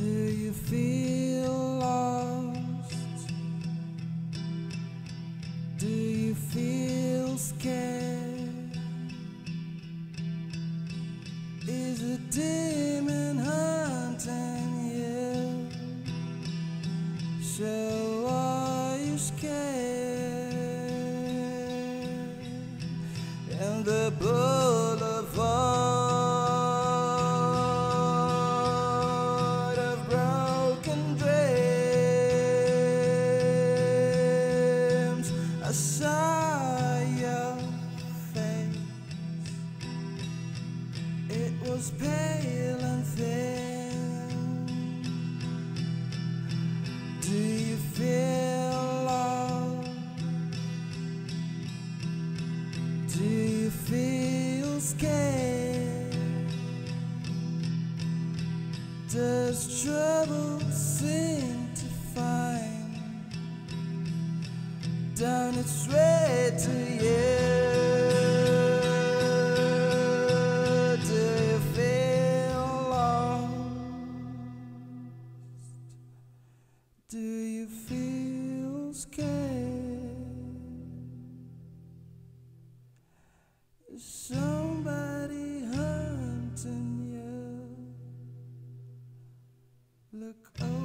you feel lost? Do you feel scared? Is a demon hunting you? So are you scared? And the boulevard was pale and thin. Do you feel lost? Do you feel scared? Does trouble seem to find down its way Do you feel scared? Is somebody hunting you? Look over.